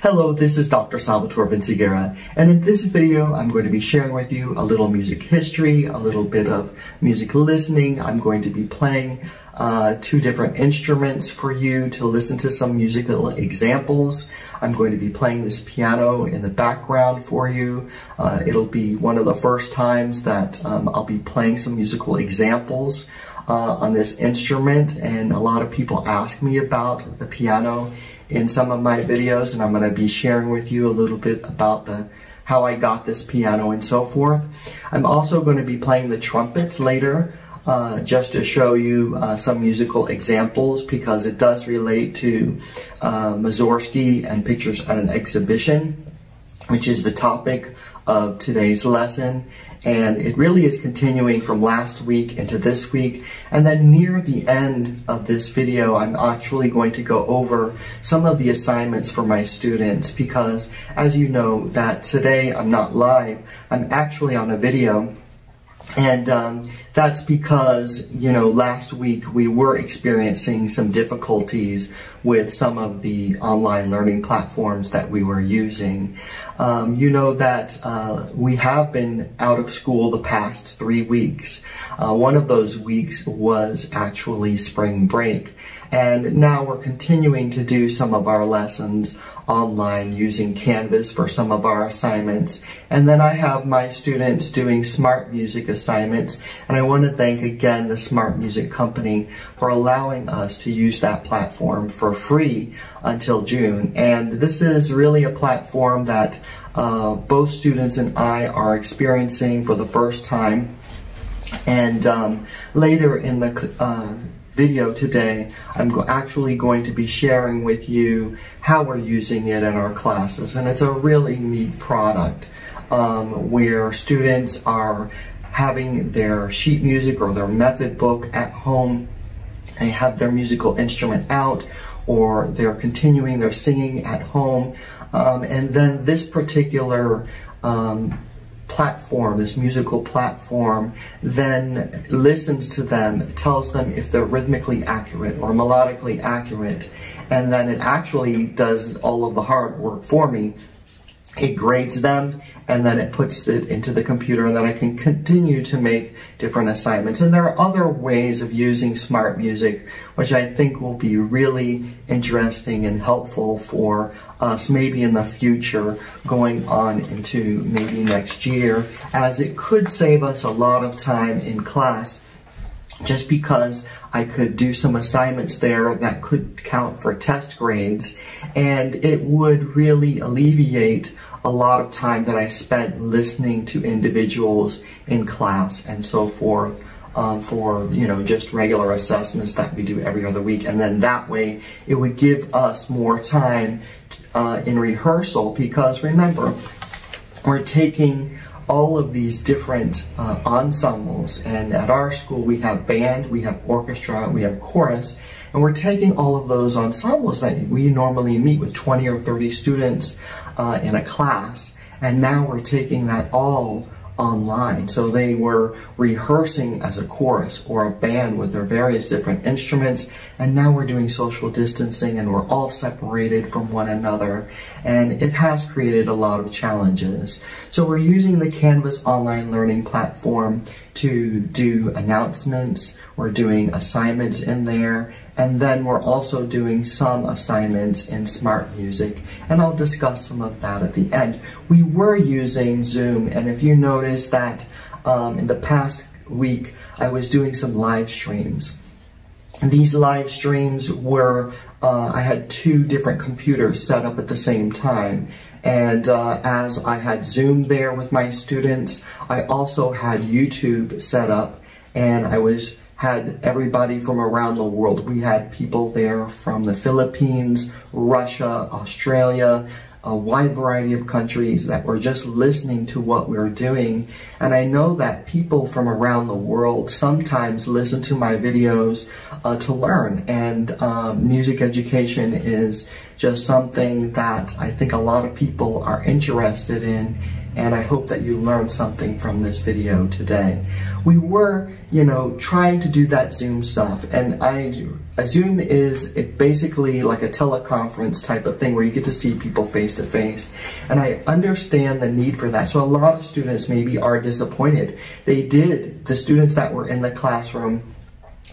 Hello, this is Dr. Salvatore Vinciguerra, and in this video, I'm going to be sharing with you a little music history, a little bit of music listening. I'm going to be playing uh, two different instruments for you to listen to some musical examples. I'm going to be playing this piano in the background for you. Uh, it'll be one of the first times that um, I'll be playing some musical examples uh, on this instrument, and a lot of people ask me about the piano in some of my videos and I'm going to be sharing with you a little bit about the how I got this piano and so forth. I'm also going to be playing the trumpet later uh, just to show you uh, some musical examples because it does relate to uh, and Pictures at an Exhibition which is the topic of today's lesson. And it really is continuing from last week into this week. And then near the end of this video, I'm actually going to go over some of the assignments for my students. Because as you know that today I'm not live, I'm actually on a video. And um, that's because, you know, last week we were experiencing some difficulties with some of the online learning platforms that we were using. Um, you know that uh, we have been out of school the past three weeks. Uh, one of those weeks was actually spring break. And now we're continuing to do some of our lessons online using Canvas for some of our assignments. And then I have my students doing smart music assignments. And I want to thank again the Smart Music Company for allowing us to use that platform for free until June. And this is really a platform that uh, both students and I are experiencing for the first time. And um, later in the uh, video today, I'm go actually going to be sharing with you how we're using it in our classes. And it's a really neat product um, where students are having their sheet music or their method book at home. They have their musical instrument out or they're continuing their singing at home. Um, and then this particular um, platform, this musical platform, then listens to them, tells them if they're rhythmically accurate or melodically accurate, and then it actually does all of the hard work for me it grades them and then it puts it into the computer and then I can continue to make different assignments. And there are other ways of using smart music which I think will be really interesting and helpful for us maybe in the future going on into maybe next year as it could save us a lot of time in class just because I could do some assignments there that could count for test grades and it would really alleviate a lot of time that I spent listening to individuals in class and so forth um, for you know just regular assessments that we do every other week and then that way it would give us more time uh, in rehearsal because remember we're taking all of these different uh, ensembles. And at our school, we have band, we have orchestra, we have chorus, and we're taking all of those ensembles that we normally meet with 20 or 30 students uh, in a class, and now we're taking that all online. So they were rehearsing as a chorus or a band with their various different instruments. And now we're doing social distancing and we're all separated from one another. And it has created a lot of challenges. So we're using the Canvas online learning platform to do announcements. We're doing assignments in there. And then we're also doing some assignments in Smart Music. And I'll discuss some of that at the end. We were using Zoom. And if you notice that um, in the past week, I was doing some live streams. And these live streams were, uh, I had two different computers set up at the same time. And uh, as I had Zoom there with my students, I also had YouTube set up and I was had everybody from around the world. We had people there from the Philippines, Russia, Australia, a wide variety of countries that were just listening to what we were doing. And I know that people from around the world sometimes listen to my videos uh, to learn. And uh, music education is just something that I think a lot of people are interested in. And I hope that you learned something from this video today. We were, you know, trying to do that Zoom stuff, and I, a Zoom is basically like a teleconference type of thing where you get to see people face to face, and I understand the need for that. So a lot of students maybe are disappointed. They did, the students that were in the classroom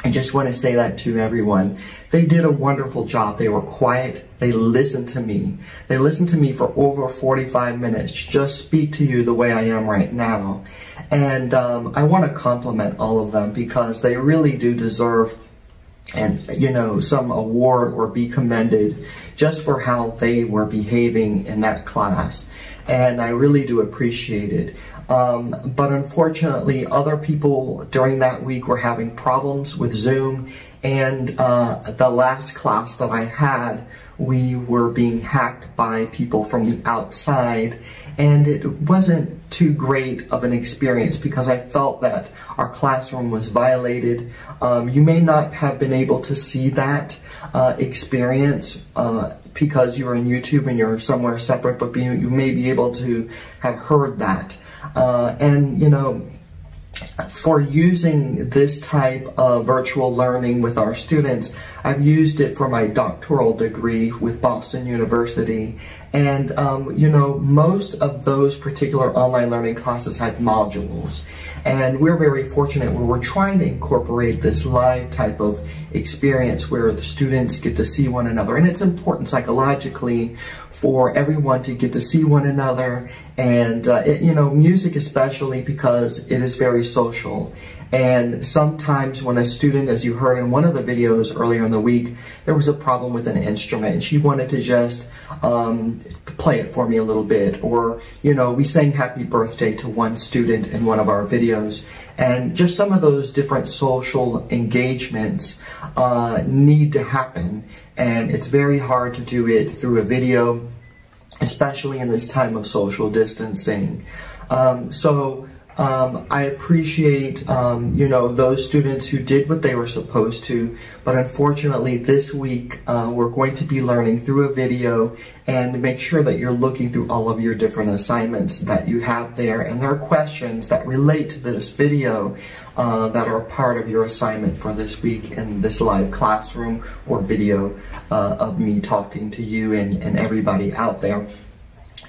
I just want to say that to everyone. They did a wonderful job. They were quiet. They listened to me. They listened to me for over 45 minutes, just speak to you the way I am right now. And um, I want to compliment all of them because they really do deserve and you know some award or be commended just for how they were behaving in that class and I really do appreciate it. Um, but unfortunately, other people during that week were having problems with Zoom, and uh, the last class that I had, we were being hacked by people from the outside, and it wasn't too great of an experience because I felt that our classroom was violated. Um, you may not have been able to see that uh, experience uh, because you're on YouTube and you're somewhere separate, but you, you may be able to have heard that. Uh, and, you know, for using this type of virtual learning with our students, I've used it for my doctoral degree with Boston University. And, um, you know, most of those particular online learning classes had modules. And we're very fortunate where we're trying to incorporate this live type of experience where the students get to see one another. And it's important psychologically for everyone to get to see one another. And uh, it, you know music especially because it is very social. And sometimes when a student as you heard in one of the videos earlier in the week there was a problem with an instrument. And she wanted to just um, play it for me a little bit. Or you know we sang happy birthday to one student in one of our videos. And just some of those different social engagements uh, need to happen. And it's very hard to do it through a video especially in this time of social distancing. Um, so um, I appreciate, um, you know, those students who did what they were supposed to, but unfortunately this week uh, we're going to be learning through a video and make sure that you're looking through all of your different assignments that you have there and there are questions that relate to this video uh, that are part of your assignment for this week in this live classroom or video uh, of me talking to you and, and everybody out there.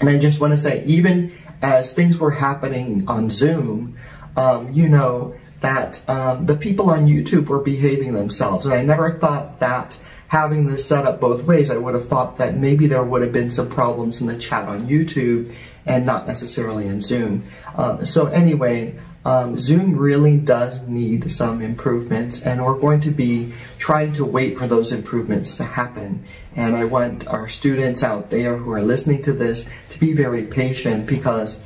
And I just want to say, even as things were happening on Zoom, um, you know, that um, the people on YouTube were behaving themselves. And I never thought that having this set up both ways, I would have thought that maybe there would have been some problems in the chat on YouTube and not necessarily in Zoom. Um, so anyway, um, Zoom really does need some improvements and we're going to be trying to wait for those improvements to happen. And I want our students out there who are listening to this to be very patient because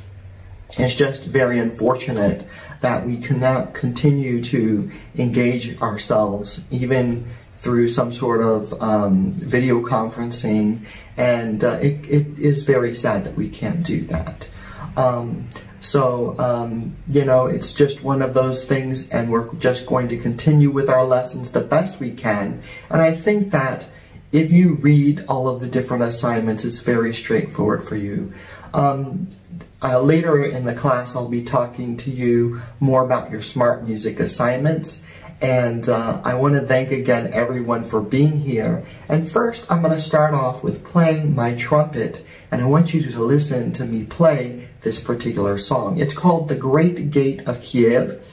it's just very unfortunate that we cannot continue to engage ourselves even through some sort of um, video conferencing and uh, it, it is very sad that we can't do that. Um, so, um, you know, it's just one of those things and we're just going to continue with our lessons the best we can. And I think that if you read all of the different assignments, it's very straightforward for you. Um, uh, later in the class, I'll be talking to you more about your smart music assignments. And uh, I want to thank again everyone for being here. And first, I'm going to start off with playing my trumpet. And I want you to listen to me play this particular song. It's called The Great Gate of Kiev.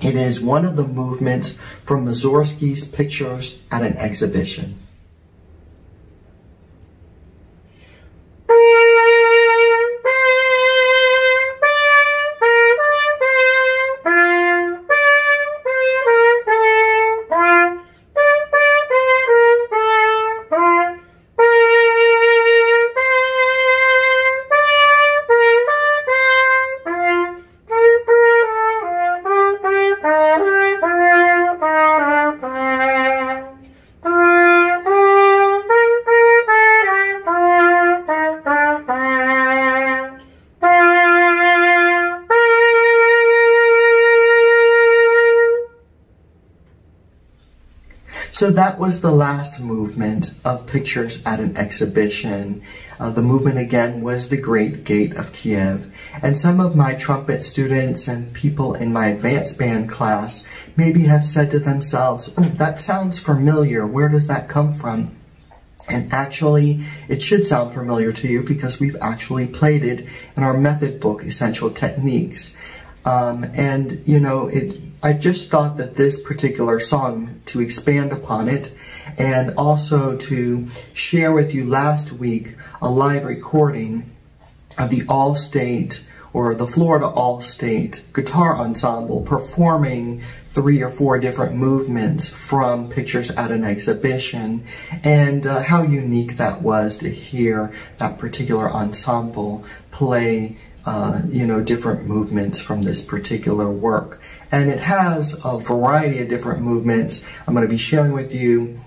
It is one of the movements from Mussorgsky's pictures at an exhibition. So that was the last movement of pictures at an exhibition. Uh, the movement again was the Great Gate of Kiev. And some of my trumpet students and people in my advanced band class maybe have said to themselves, oh, that sounds familiar. Where does that come from? And actually, it should sound familiar to you because we've actually played it in our method book, Essential Techniques. Um, and, you know, it, I just thought that this particular song, to expand upon it, and also to share with you last week a live recording of the All-State or the Florida All-State Guitar Ensemble performing three or four different movements from pictures at an exhibition and uh, how unique that was to hear that particular ensemble play uh, you know, different movements from this particular work. And it has a variety of different movements. I'm going to be sharing with you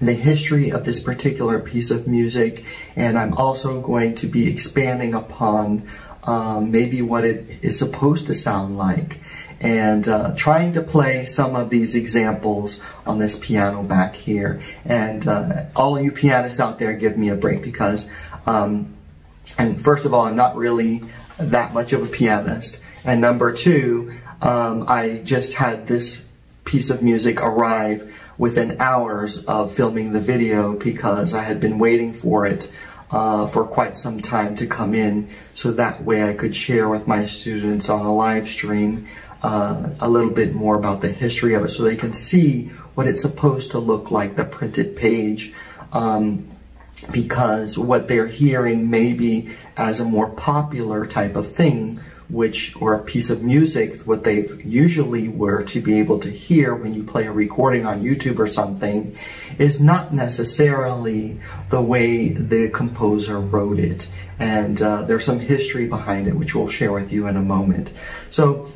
the history of this particular piece of music, and I'm also going to be expanding upon um, maybe what it is supposed to sound like and uh, trying to play some of these examples on this piano back here. And uh, all you pianists out there, give me a break because, um, and first of all, I'm not really that much of a pianist. And number two, um, I just had this piece of music arrive within hours of filming the video because I had been waiting for it uh, for quite some time to come in so that way I could share with my students on a live stream uh, a little bit more about the history of it so they can see what it's supposed to look like, the printed page. Um, because what they're hearing maybe as a more popular type of thing, which, or a piece of music, what they usually were to be able to hear when you play a recording on YouTube or something, is not necessarily the way the composer wrote it. And uh, there's some history behind it, which we'll share with you in a moment. So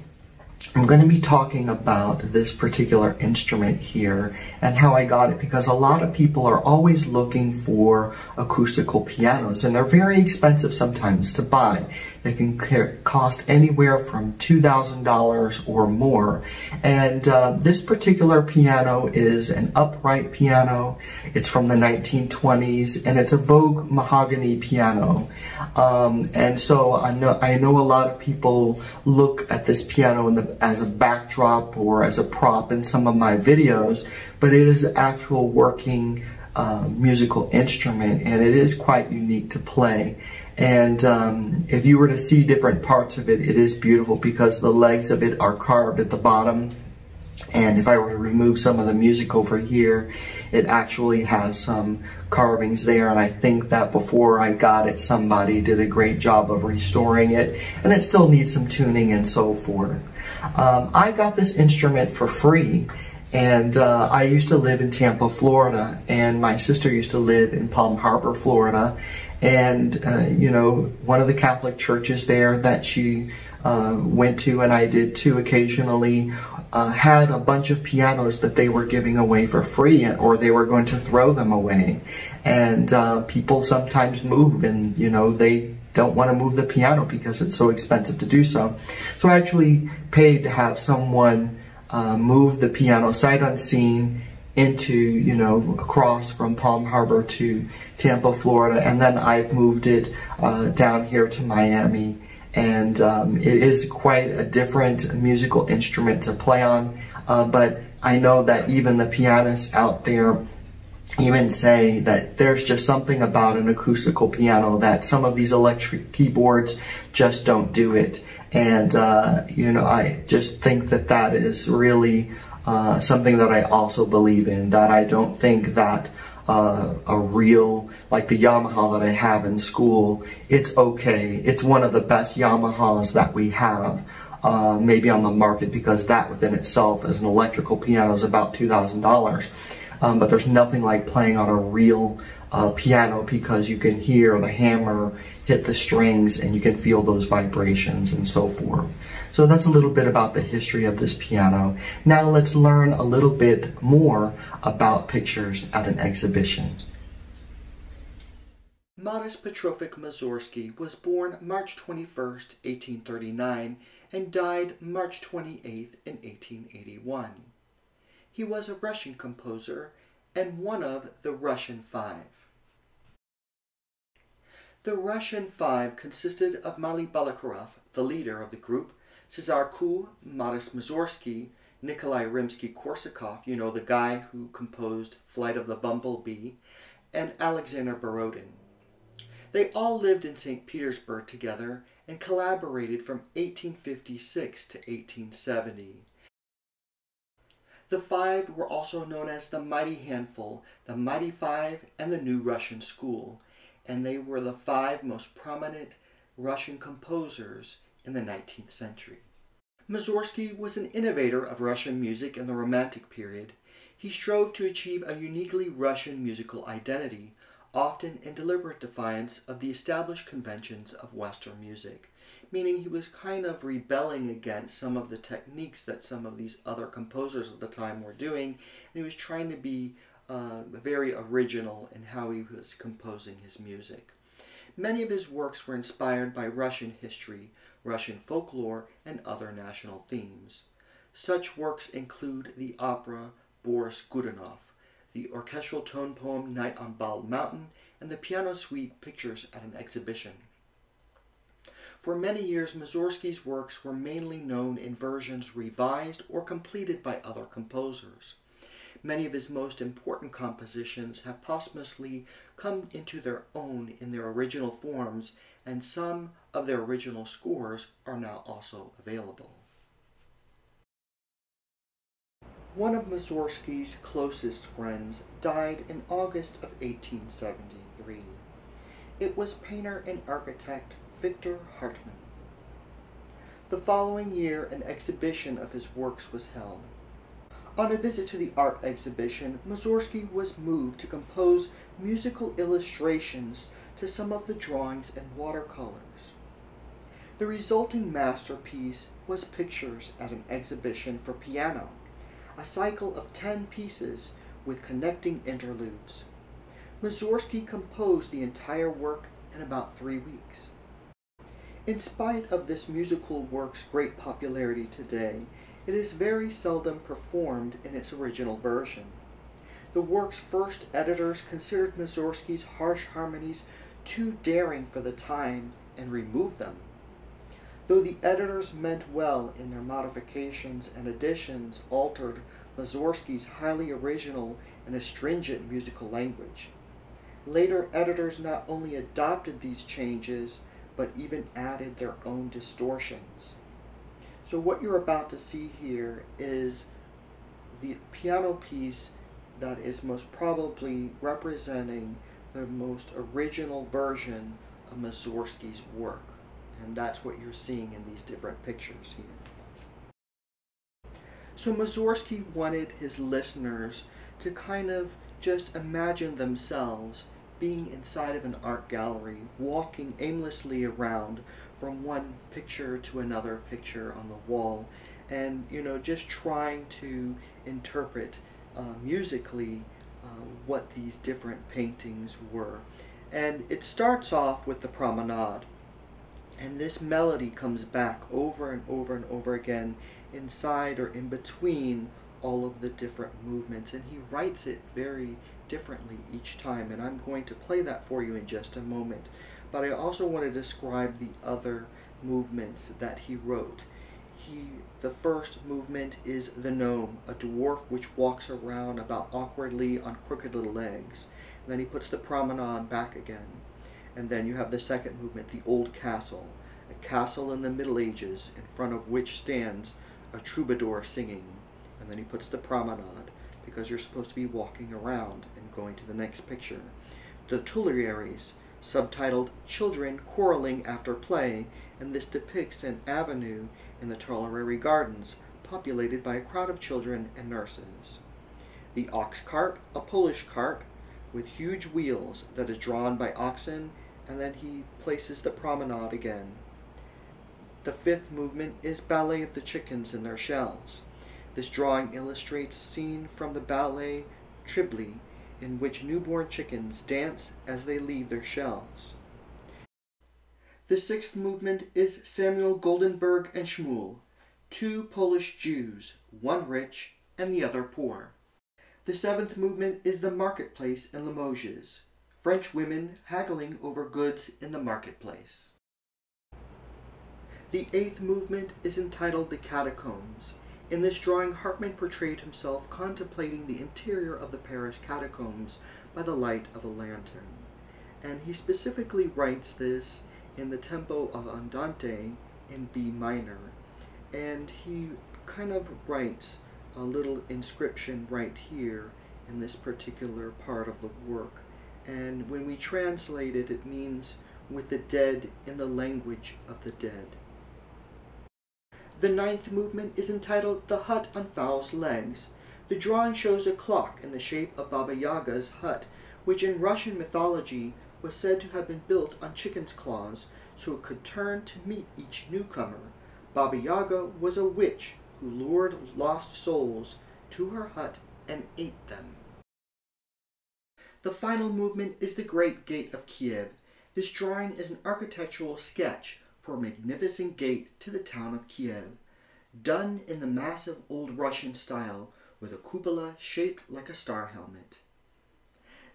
I'm going to be talking about this particular instrument here and how I got it because a lot of people are always looking for acoustical pianos and they're very expensive sometimes to buy. They can cost anywhere from $2,000 or more. And uh, this particular piano is an upright piano. It's from the 1920s and it's a Vogue mahogany piano. Um, and so I know, I know a lot of people look at this piano the, as a backdrop or as a prop in some of my videos, but it is an actual working uh, musical instrument and it is quite unique to play. And um, if you were to see different parts of it, it is beautiful because the legs of it are carved at the bottom. And if I were to remove some of the music over here, it actually has some carvings there. And I think that before I got it, somebody did a great job of restoring it. And it still needs some tuning and so forth. Um, I got this instrument for free. And uh, I used to live in Tampa, Florida, and my sister used to live in Palm Harbor, Florida and uh, you know one of the Catholic churches there that she uh, went to and I did too occasionally uh, had a bunch of pianos that they were giving away for free or they were going to throw them away. And uh, people sometimes move and you know they don't want to move the piano because it's so expensive to do so. So I actually paid to have someone uh, move the piano sight unseen into, you know, across from Palm Harbor to Tampa, Florida, and then I've moved it uh, down here to Miami. And um, it is quite a different musical instrument to play on, uh, but I know that even the pianists out there even say that there's just something about an acoustical piano that some of these electric keyboards just don't do it. And, uh, you know, I just think that that is really uh, something that I also believe in, that I don't think that uh, a real, like the Yamaha that I have in school, it's okay. It's one of the best Yamahas that we have. Uh, maybe on the market because that within itself as an electrical piano is about $2,000. Um, but there's nothing like playing on a real uh, piano because you can hear the hammer hit the strings and you can feel those vibrations and so forth. So that's a little bit about the history of this piano. Now let's learn a little bit more about pictures at an exhibition. Modest Petrovich Mussorgsky was born March 21, 1839 and died March 28 in 1881. He was a Russian composer and one of the Russian Five. The Russian Five consisted of Mily Balakirev, the leader of the group, Cesar Cui, Modest Mussorgsky, Nikolai Rimsky-Korsakov, you know, the guy who composed Flight of the Bumblebee, and Alexander Borodin. They all lived in St. Petersburg together and collaborated from 1856 to 1870. The five were also known as the Mighty Handful, the Mighty Five, and the New Russian School, and they were the five most prominent Russian composers in the 19th century. Mussorgsky was an innovator of Russian music in the Romantic period. He strove to achieve a uniquely Russian musical identity, often in deliberate defiance of the established conventions of Western music, meaning he was kind of rebelling against some of the techniques that some of these other composers of the time were doing, and he was trying to be uh, very original in how he was composing his music. Many of his works were inspired by Russian history, Russian folklore, and other national themes. Such works include the opera Boris Godunov, the orchestral tone poem Night on Bald Mountain, and the piano suite Pictures at an Exhibition. For many years, Mussorgsky's works were mainly known in versions revised or completed by other composers. Many of his most important compositions have posthumously come into their own in their original forms, and some of their original scores are now also available. One of Mussorgsky's closest friends died in August of 1873. It was painter and architect Victor Hartmann. The following year, an exhibition of his works was held. On a visit to the art exhibition, Mussorgsky was moved to compose musical illustrations to some of the drawings and watercolors. The resulting masterpiece was Pictures at an Exhibition for Piano, a cycle of ten pieces with connecting interludes. Mussorgsky composed the entire work in about three weeks. In spite of this musical work's great popularity today, it is very seldom performed in its original version. The work's first editors considered Mussorgsky's harsh harmonies too daring for the time and removed them. Though the editors meant well in their modifications and additions altered Mussorgsky's highly original and astringent musical language. Later editors not only adopted these changes, but even added their own distortions. So what you're about to see here is the piano piece that is most probably representing the most original version of Mussorgsky's work. And that's what you're seeing in these different pictures here. So Mussorgsky wanted his listeners to kind of just imagine themselves being inside of an art gallery, walking aimlessly around from one picture to another picture on the wall, and you know, just trying to interpret uh, musically uh, what these different paintings were. And it starts off with the promenade. And this melody comes back over and over and over again inside or in between all of the different movements. And he writes it very differently each time. And I'm going to play that for you in just a moment. But I also want to describe the other movements that he wrote. He, the first movement is the gnome, a dwarf which walks around about awkwardly on crooked little legs. And then he puts the promenade back again. And then you have the second movement, the old castle, a castle in the Middle Ages in front of which stands a troubadour singing. And then he puts the promenade because you're supposed to be walking around and going to the next picture. The Tuileries, subtitled Children Quarreling After Play, and this depicts an avenue in the Tuileries Gardens populated by a crowd of children and nurses. The ox cart, a Polish cart with huge wheels that is drawn by oxen, and then he places the promenade again. The fifth movement is Ballet of the Chickens in Their Shells. This drawing illustrates a scene from the ballet Trilby in which newborn chickens dance as they leave their shells. The sixth movement is Samuel Goldenberg and Shmuel, two Polish Jews, one rich and the other poor. The seventh movement is the marketplace in Limoges. French women haggling over goods in the marketplace. The eighth movement is entitled The Catacombs. In this drawing, Hartmann portrayed himself contemplating the interior of the Paris catacombs by the light of a lantern. And he specifically writes this in the tempo of Andante in B minor. And he kind of writes a little inscription right here in this particular part of the work. And when we translate it, it means with the dead in the language of the dead. The ninth movement is entitled The Hut on Fowl's Legs. The drawing shows a clock in the shape of Baba Yaga's hut, which in Russian mythology was said to have been built on chicken's claws so it could turn to meet each newcomer. Baba Yaga was a witch who lured lost souls to her hut and ate them. The final movement is the Great Gate of Kiev. This drawing is an architectural sketch for a magnificent gate to the town of Kiev, done in the massive old Russian style with a cupola shaped like a star helmet.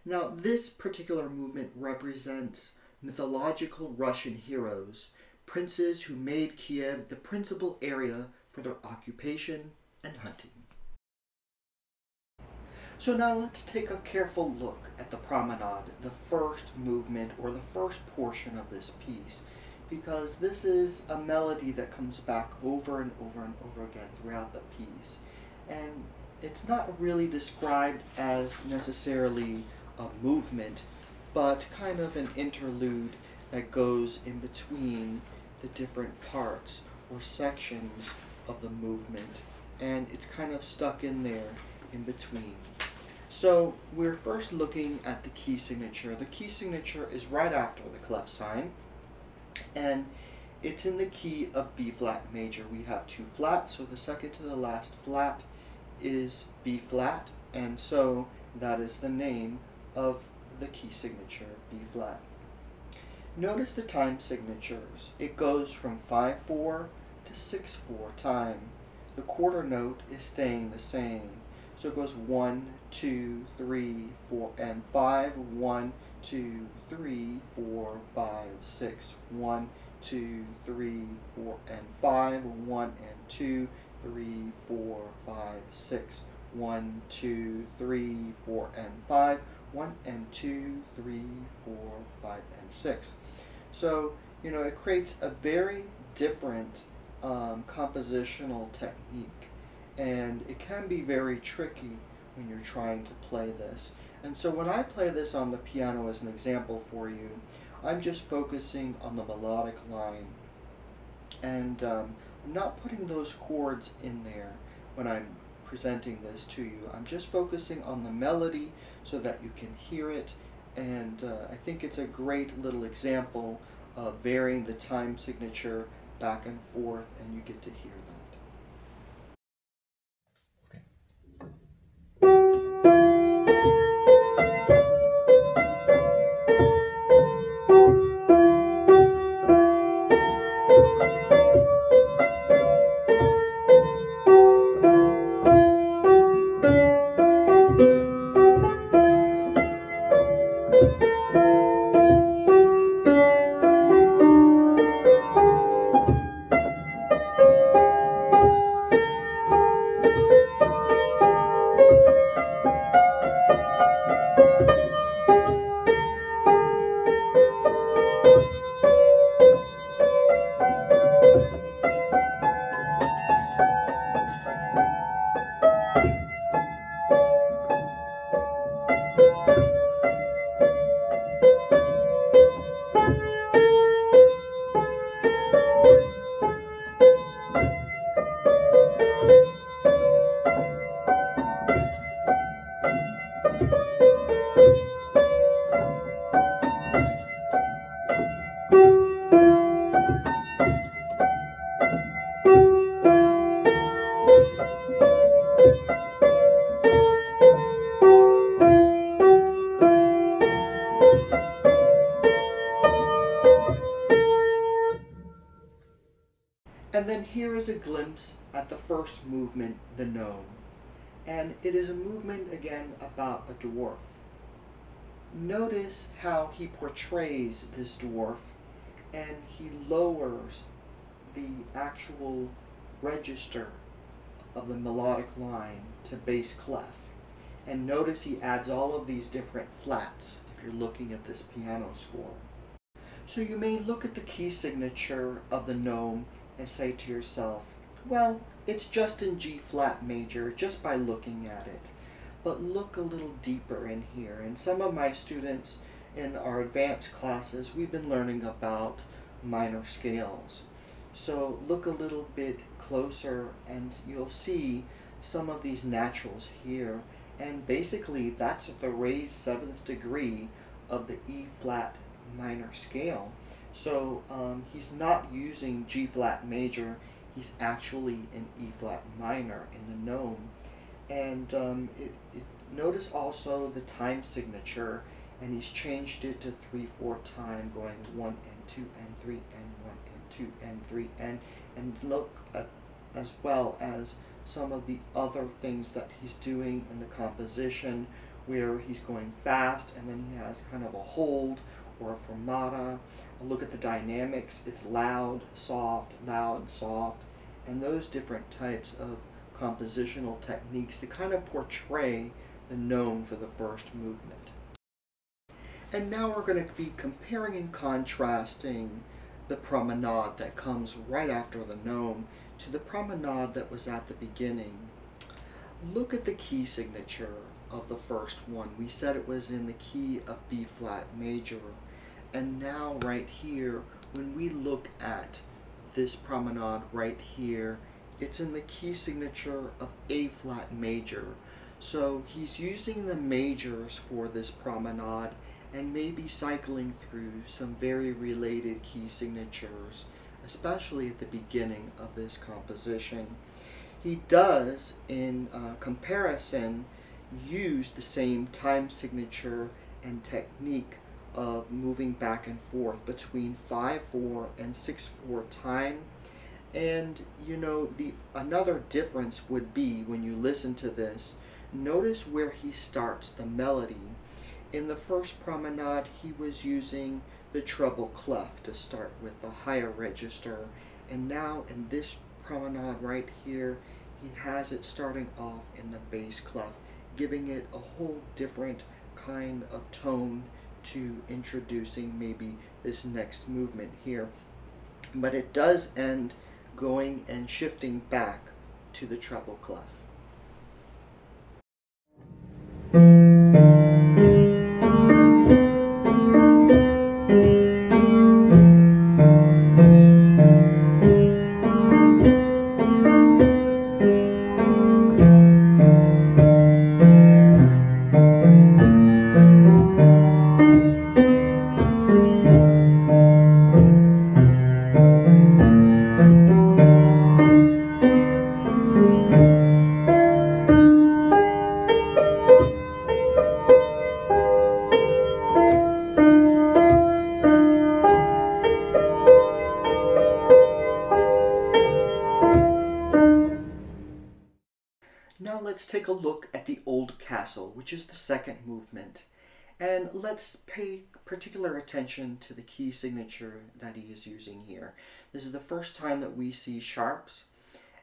Now, this particular movement represents mythological Russian heroes, princes who made Kiev the principal area for their occupation and hunting. So now let's take a careful look at the promenade, the first movement or the first portion of this piece, because this is a melody that comes back over and over and over again throughout the piece. And it's not really described as necessarily a movement, but kind of an interlude that goes in between the different parts or sections of the movement and it's kind of stuck in there in between. So we're first looking at the key signature. The key signature is right after the clef sign and it's in the key of B flat major. We have two flats, so the second to the last flat is B flat and so that is the name of the key signature, B flat. Notice the time signatures. It goes from 5-4 to 6-4 time. The quarter note is staying the same. So it goes 1, 2, 3, 4, and 5, 1, 2, 3, 4, 5, 6, 1, 2, 3, 4, and 5, 1 and 2, 3, 4, 5, 6, 1, 2, 3, 4, and 5, 1 and 2, 3, 4, 5, and 6. So, you know, it creates a very different um, compositional technique. And it can be very tricky when you're trying to play this. And so when I play this on the piano as an example for you, I'm just focusing on the melodic line. And um, I'm not putting those chords in there when I'm presenting this to you. I'm just focusing on the melody so that you can hear it and uh, I think it's a great little example of varying the time signature back and forth and you get to hear that. First movement, the gnome. And it is a movement again about a dwarf. Notice how he portrays this dwarf and he lowers the actual register of the melodic line to bass clef. And notice he adds all of these different flats if you're looking at this piano score. So you may look at the key signature of the gnome and say to yourself, well, it's just in G flat major just by looking at it. But look a little deeper in here. And some of my students in our advanced classes, we've been learning about minor scales. So look a little bit closer and you'll see some of these naturals here. And basically that's the raised seventh degree of the E flat minor scale. So um, he's not using G flat major, he's actually in E flat minor in the gnome. And um, it, it, notice also the time signature, and he's changed it to 3-4 time, going 1 and 2 and 3 and 1 and 2 and 3 and, and look at, as well as some of the other things that he's doing in the composition where he's going fast and then he has kind of a hold or a fermata. A look at the dynamics. It's loud, soft, loud, soft, and those different types of compositional techniques to kind of portray the gnome for the first movement. And now we're going to be comparing and contrasting the promenade that comes right after the gnome to the promenade that was at the beginning. Look at the key signature of the first one. We said it was in the key of B flat major. And now right here, when we look at this promenade right here, it's in the key signature of A flat major. So he's using the majors for this promenade and maybe cycling through some very related key signatures, especially at the beginning of this composition. He does, in uh, comparison, use the same time signature and technique of moving back and forth between 5-4 and 6-4 time. And you know, the another difference would be when you listen to this, notice where he starts the melody. In the first promenade, he was using the treble clef to start with the higher register. And now in this promenade right here, he has it starting off in the bass clef, giving it a whole different kind of tone to introducing maybe this next movement here. But it does end going and shifting back to the treble clef. Take a look at the Old Castle, which is the second movement. And let's pay particular attention to the key signature that he is using here. This is the first time that we see sharps.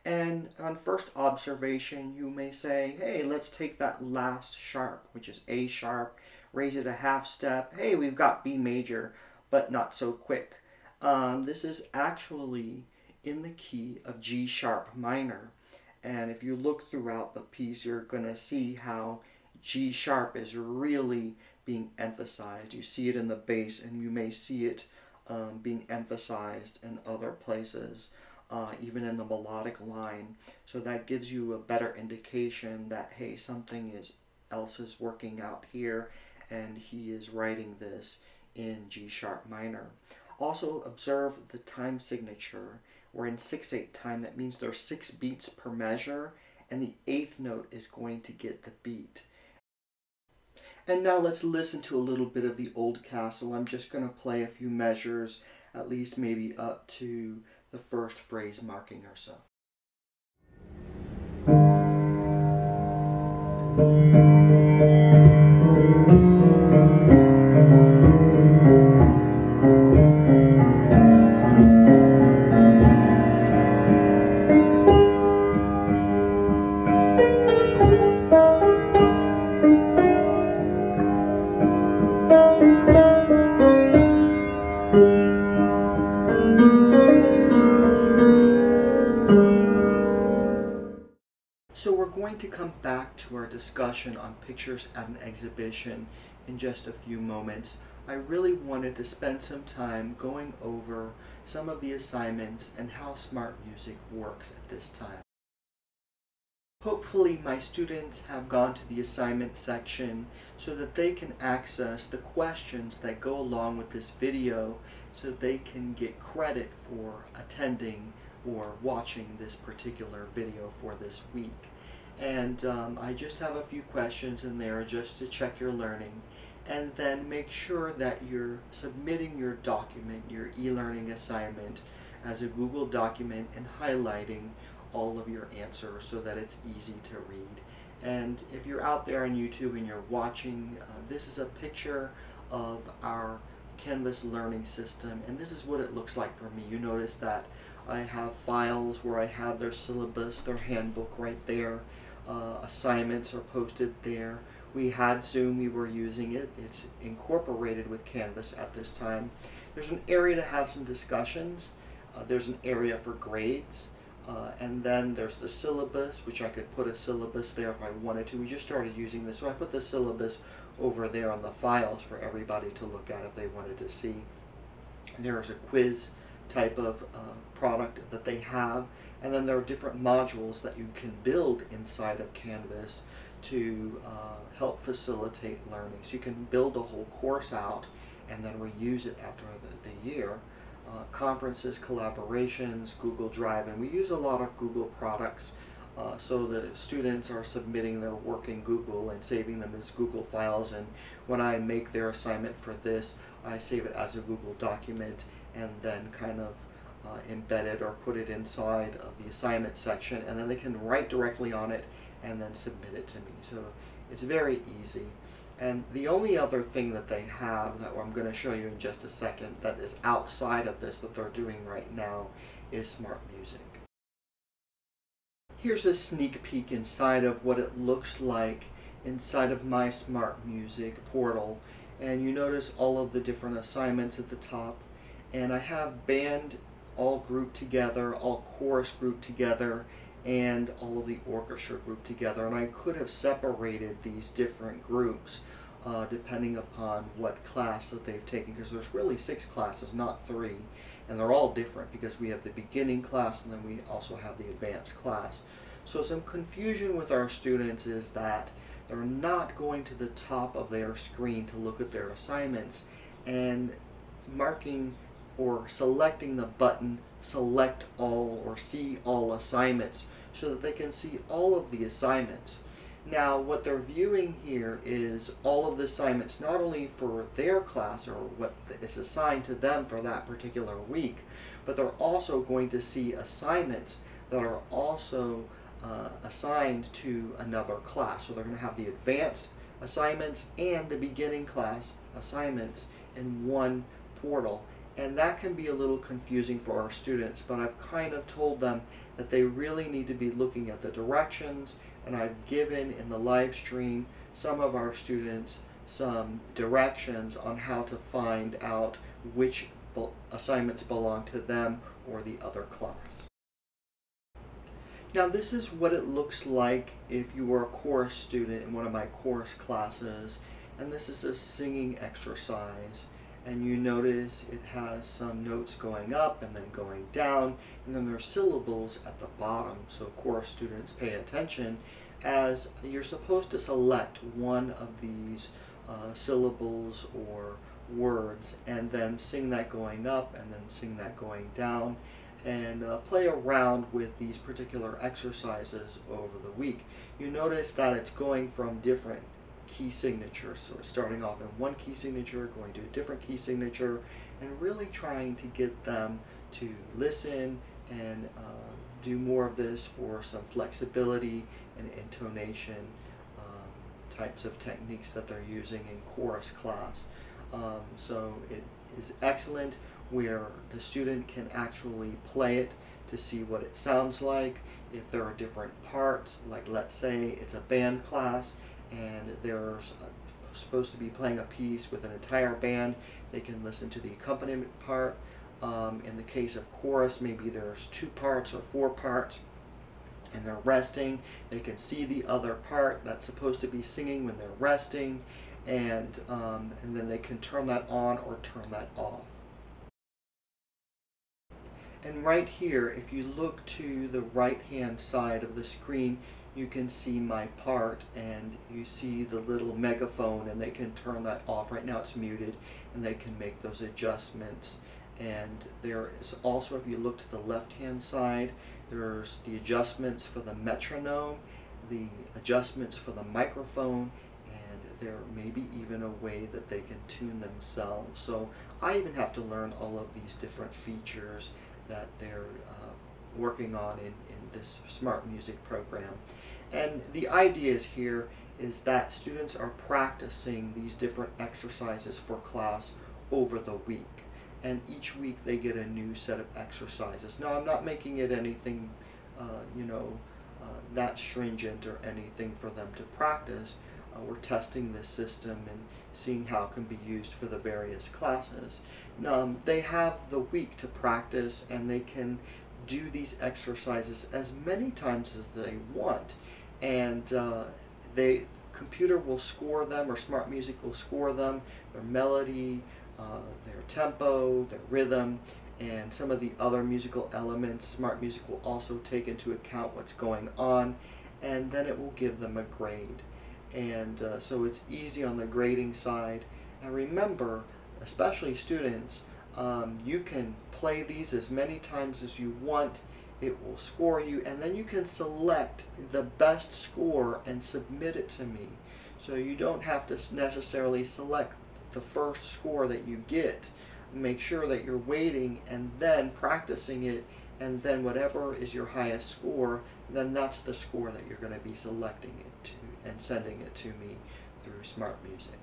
And on first observation, you may say, hey, let's take that last sharp, which is A sharp, raise it a half step. Hey, we've got B major, but not so quick. Um, this is actually in the key of G sharp minor. And if you look throughout the piece, you're going to see how G sharp is really being emphasized. You see it in the bass, and you may see it um, being emphasized in other places, uh, even in the melodic line. So that gives you a better indication that, hey, something is else is working out here, and he is writing this in G sharp minor. Also observe the time signature we're in 6-8 time. That means there are six beats per measure, and the eighth note is going to get the beat. And now let's listen to a little bit of the Old Castle. I'm just going to play a few measures, at least maybe up to the first phrase marking or so. Discussion on pictures at an exhibition in just a few moments. I really wanted to spend some time going over some of the assignments and how Smart Music works at this time. Hopefully my students have gone to the assignment section so that they can access the questions that go along with this video so they can get credit for attending or watching this particular video for this week. And um, I just have a few questions in there just to check your learning and then make sure that you're submitting your document, your e-learning assignment as a Google document and highlighting all of your answers so that it's easy to read. And if you're out there on YouTube and you're watching, uh, this is a picture of our Canvas learning system and this is what it looks like for me. You notice that I have files where I have their syllabus, their handbook right there. Uh, assignments are posted there. We had Zoom, we were using it. It's incorporated with Canvas at this time. There's an area to have some discussions. Uh, there's an area for grades. Uh, and then there's the syllabus, which I could put a syllabus there if I wanted to. We just started using this, so I put the syllabus over there on the files for everybody to look at if they wanted to see. There's a quiz type of uh, product that they have, and then there are different modules that you can build inside of Canvas to uh, help facilitate learning. So you can build a whole course out and then reuse it after the, the year uh, conferences, collaborations, Google Drive, and we use a lot of Google products. Uh, so the students are submitting their work in Google and saving them as Google files and when I make their assignment for this I save it as a Google document and then kind of uh, embed it or put it inside of the assignment section and then they can write directly on it and then submit it to me. So it's very easy. And the only other thing that they have that I'm going to show you in just a second that is outside of this that they're doing right now is Smart Music. Here's a sneak peek inside of what it looks like inside of my Smart Music portal. And you notice all of the different assignments at the top. And I have band all grouped together, all chorus grouped together, and all of the orchestra grouped together. And I could have separated these different groups uh, depending upon what class that they've taken because there's really six classes, not three. And they're all different because we have the beginning class and then we also have the advanced class. So some confusion with our students is that they're not going to the top of their screen to look at their assignments and marking or selecting the button select all or see all assignments so that they can see all of the assignments. Now what they're viewing here is all of the assignments not only for their class or what is assigned to them for that particular week, but they're also going to see assignments that are also uh, assigned to another class. So they're going to have the advanced assignments and the beginning class assignments in one portal and that can be a little confusing for our students but I've kind of told them that they really need to be looking at the directions and I've given in the live stream some of our students some directions on how to find out which assignments belong to them or the other class. Now this is what it looks like if you were a chorus student in one of my chorus classes and this is a singing exercise and you notice it has some notes going up and then going down and then there's syllables at the bottom so course students pay attention as you're supposed to select one of these uh, syllables or words and then sing that going up and then sing that going down and uh, play around with these particular exercises over the week. You notice that it's going from different key signatures. So starting off in one key signature, going to a different key signature, and really trying to get them to listen and uh, do more of this for some flexibility and intonation um, types of techniques that they're using in chorus class. Um, so it is excellent where the student can actually play it to see what it sounds like. If there are different parts, like let's say it's a band class and there's supposed to be playing a piece with an entire band. They can listen to the accompaniment part. Um, in the case of chorus, maybe there's two parts or four parts. and they're resting. They can see the other part that's supposed to be singing when they're resting, and, um, and then they can turn that on or turn that off. And right here, if you look to the right hand side of the screen, you can see my part and you see the little megaphone and they can turn that off. Right now it's muted and they can make those adjustments. And there is also, if you look to the left hand side, there's the adjustments for the metronome, the adjustments for the microphone, and there may be even a way that they can tune themselves. So I even have to learn all of these different features that they're uh, working on in, in this smart music program. And the idea is here is that students are practicing these different exercises for class over the week. And each week they get a new set of exercises. Now I'm not making it anything, uh, you know, uh, that stringent or anything for them to practice. Uh, we're testing this system and seeing how it can be used for the various classes. Um, they have the week to practice and they can do these exercises as many times as they want and uh, they computer will score them or smart music will score them their melody uh, their tempo their rhythm and some of the other musical elements. Smart music will also take into account what's going on and then it will give them a grade. And uh, so it's easy on the grading side. And remember especially students um, you can play these as many times as you want it will score you and then you can select the best score and submit it to me. So you don't have to necessarily select the first score that you get. Make sure that you're waiting and then practicing it and then whatever is your highest score then that's the score that you're going to be selecting it to and sending it to me through smart music.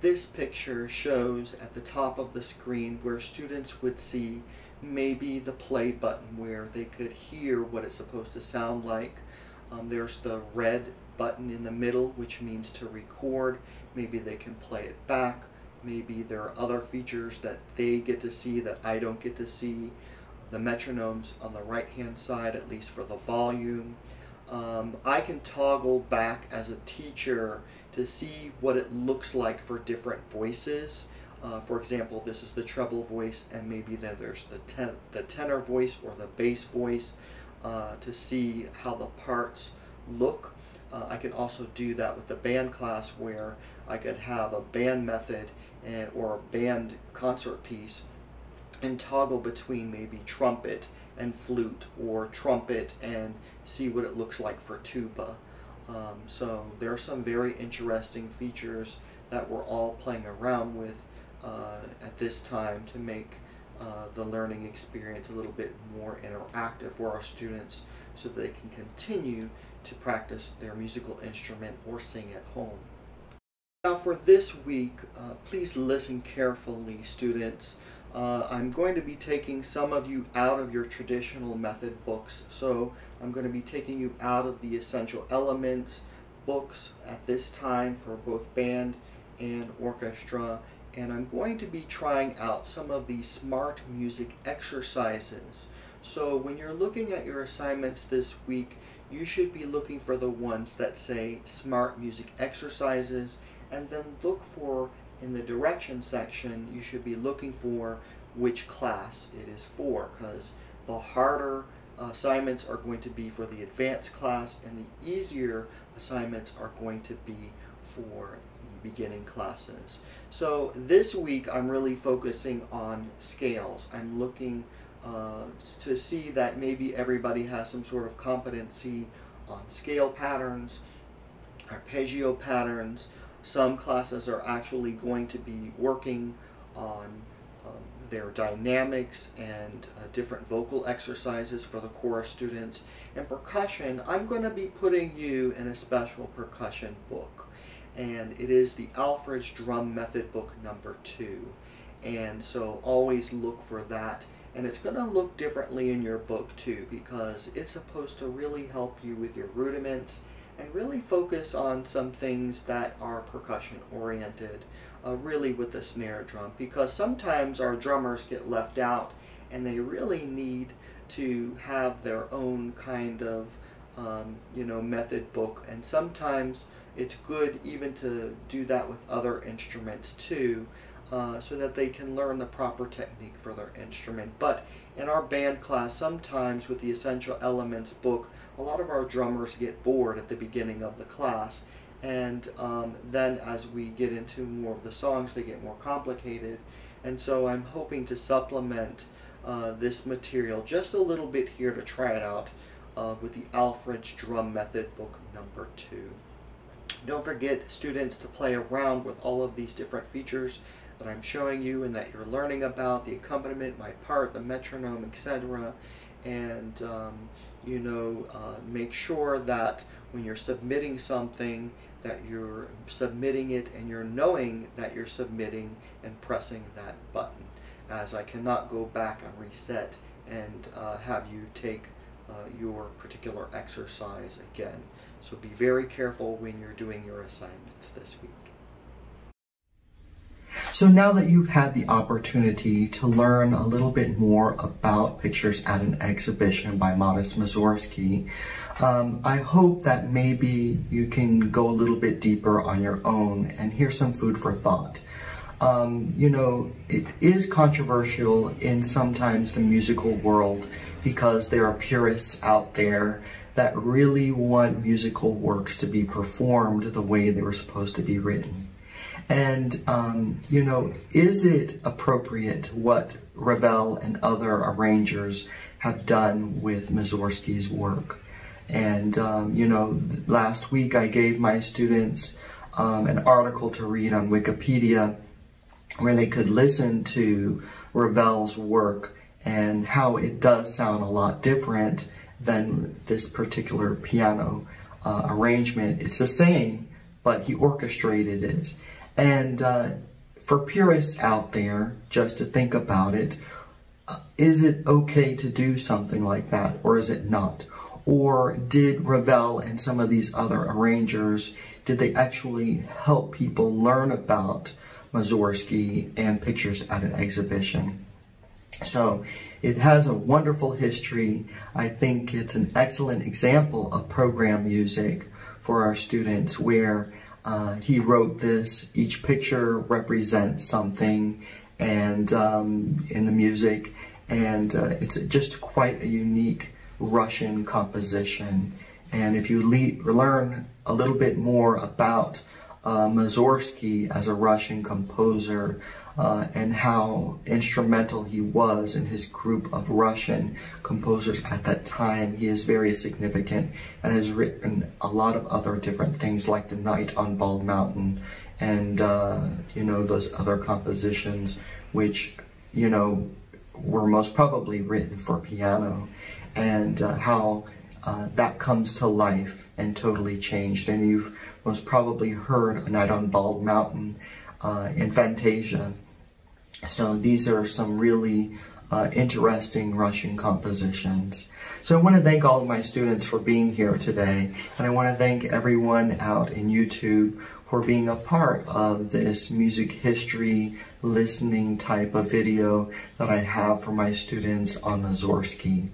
This picture shows at the top of the screen where students would see maybe the play button where they could hear what it's supposed to sound like. Um, there's the red button in the middle which means to record. Maybe they can play it back. Maybe there are other features that they get to see that I don't get to see. The metronomes on the right hand side at least for the volume. Um, I can toggle back as a teacher to see what it looks like for different voices. Uh, for example, this is the treble voice, and maybe then there's the, ten the tenor voice or the bass voice uh, to see how the parts look. Uh, I can also do that with the band class where I could have a band method and, or a band concert piece and toggle between maybe trumpet and flute or trumpet and see what it looks like for tuba. Um, so there are some very interesting features that we're all playing around with uh, at this time to make uh, the learning experience a little bit more interactive for our students so they can continue to practice their musical instrument or sing at home. Now for this week, uh, please listen carefully students. Uh, I'm going to be taking some of you out of your traditional method books. So I'm going to be taking you out of the essential elements books at this time for both band and orchestra and I'm going to be trying out some of these smart music exercises. So when you're looking at your assignments this week, you should be looking for the ones that say smart music exercises and then look for in the direction section, you should be looking for which class it is for because the harder assignments are going to be for the advanced class and the easier assignments are going to be for the beginning classes. So this week I'm really focusing on scales. I'm looking uh, to see that maybe everybody has some sort of competency on scale patterns, arpeggio patterns, some classes are actually going to be working on um, their dynamics and uh, different vocal exercises for the chorus students. And percussion, I'm going to be putting you in a special percussion book. And it is the Alfred's Drum Method book number two. And so always look for that. And it's going to look differently in your book too because it's supposed to really help you with your rudiments and really focus on some things that are percussion oriented, uh, really with the snare drum, because sometimes our drummers get left out and they really need to have their own kind of um, you know, method book. And sometimes it's good even to do that with other instruments too, uh, so that they can learn the proper technique for their instrument. But in our band class, sometimes with the Essential Elements book, a lot of our drummers get bored at the beginning of the class. And um, then as we get into more of the songs, they get more complicated. And so I'm hoping to supplement uh, this material just a little bit here to try it out uh, with the Alfred's Drum Method book number two. Don't forget, students, to play around with all of these different features that I'm showing you and that you're learning about, the accompaniment, my part, the metronome, etc. And, um, you know, uh, make sure that when you're submitting something, that you're submitting it and you're knowing that you're submitting and pressing that button as I cannot go back and reset and uh, have you take uh, your particular exercise again. So be very careful when you're doing your assignments this week. So now that you've had the opportunity to learn a little bit more about Pictures at an Exhibition by Modest Mussorgsky, um, I hope that maybe you can go a little bit deeper on your own and here's some food for thought. Um, you know, it is controversial in sometimes the musical world because there are purists out there that really want musical works to be performed the way they were supposed to be written. And, um, you know, is it appropriate what Ravel and other arrangers have done with Mussorgsky's work? And, um, you know, last week I gave my students um, an article to read on Wikipedia where they could listen to Ravel's work and how it does sound a lot different than this particular piano uh, arrangement. It's the same, but he orchestrated it. And uh, for purists out there, just to think about it, uh, is it okay to do something like that or is it not? Or did Ravel and some of these other arrangers, did they actually help people learn about Mussorgsky and pictures at an exhibition. So it has a wonderful history. I think it's an excellent example of program music for our students where uh, he wrote this, each picture represents something and um, in the music and uh, it's just quite a unique Russian composition. And if you learn a little bit more about uh, Mussorgsky as a Russian composer uh, and how instrumental he was in his group of Russian composers at that time. He is very significant and has written a lot of other different things like The Night on Bald Mountain and, uh, you know, those other compositions which, you know, were most probably written for piano and uh, how uh, that comes to life and totally changed. And you've most probably heard A Night on Bald Mountain uh, in Fantasia. So these are some really uh, interesting Russian compositions. So I want to thank all of my students for being here today, and I want to thank everyone out in YouTube for being a part of this music history listening type of video that I have for my students on Mussorgsky.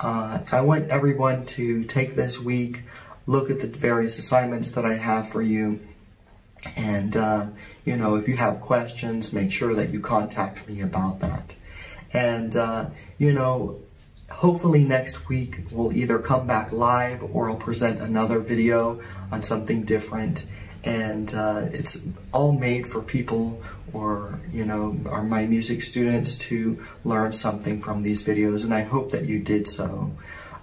Uh, I want everyone to take this week, look at the various assignments that I have for you, and, uh, you know, if you have questions, make sure that you contact me about that. And, uh, you know, hopefully next week we'll either come back live or I'll present another video on something different and uh, it's all made for people or you know are my music students to learn something from these videos and I hope that you did so.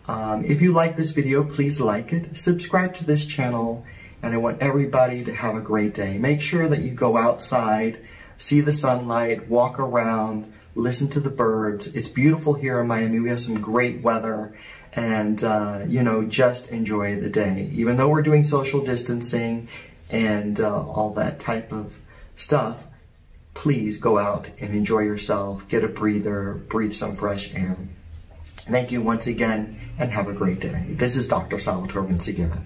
Um, if you like this video please like it, subscribe to this channel and I want everybody to have a great day. Make sure that you go outside, see the sunlight, walk around, listen to the birds. It's beautiful here in Miami. We have some great weather and, uh, you know, just enjoy the day. Even though we're doing social distancing and uh, all that type of stuff, please go out and enjoy yourself, get a breather, breathe some fresh air. Thank you once again and have a great day. This is Dr. Salvatore Vinciguerra.